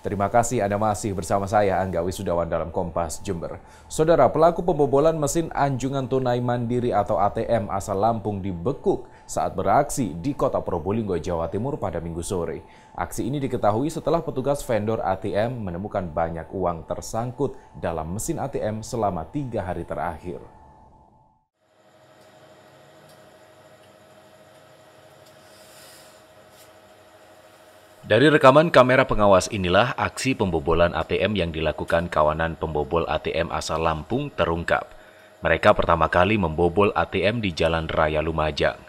Terima kasih Anda masih bersama saya Angga Wisudawan dalam Kompas Jember. Saudara, pelaku pembobolan mesin anjungan tunai mandiri atau ATM asal Lampung dibekuk saat beraksi di kota Probolinggo, Jawa Timur pada minggu sore. Aksi ini diketahui setelah petugas vendor ATM menemukan banyak uang tersangkut dalam mesin ATM selama tiga hari terakhir. Dari rekaman kamera pengawas inilah aksi pembobolan ATM yang dilakukan kawanan pembobol ATM asal Lampung terungkap. Mereka pertama kali membobol ATM di Jalan Raya Lumajang.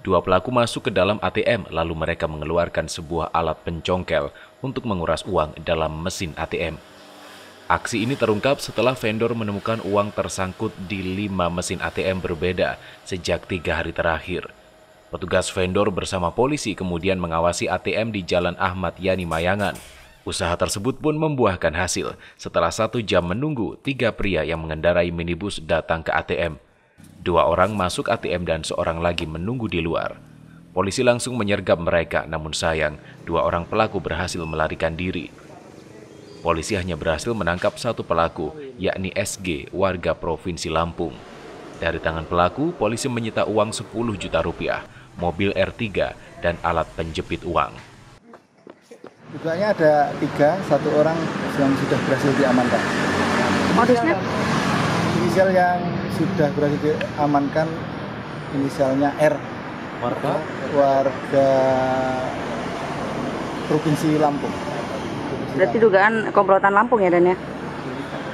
Dua pelaku masuk ke dalam ATM lalu mereka mengeluarkan sebuah alat pencongkel untuk menguras uang dalam mesin ATM. Aksi ini terungkap setelah vendor menemukan uang tersangkut di lima mesin ATM berbeda sejak tiga hari terakhir. Petugas vendor bersama polisi kemudian mengawasi ATM di Jalan Ahmad Yani Mayangan. Usaha tersebut pun membuahkan hasil. Setelah satu jam menunggu, tiga pria yang mengendarai minibus datang ke ATM. Dua orang masuk ATM dan seorang lagi menunggu di luar. Polisi langsung menyergap mereka, namun sayang, dua orang pelaku berhasil melarikan diri. Polisi hanya berhasil menangkap satu pelaku, yakni SG, warga Provinsi Lampung. Dari tangan pelaku, polisi menyita uang 10 juta rupiah mobil R3, dan alat penjepit uang. Dugaannya ada tiga, satu orang yang sudah berhasil diamankan. Modusnya? Inisial yang sudah berhasil diamankan, inisialnya R. Warga? Warga Provinsi Lampung. Berarti dugaan komplotan Lampung ya Dan ya?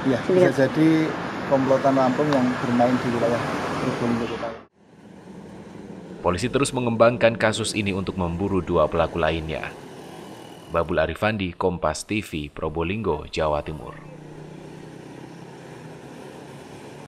Iya, bisa jadi komplotan Lampung yang bermain di wilayah Probolinggo Polisi terus mengembangkan kasus ini untuk memburu dua pelaku lainnya. Babul Arifandi, Kompas TV, Probolinggo, Jawa Timur.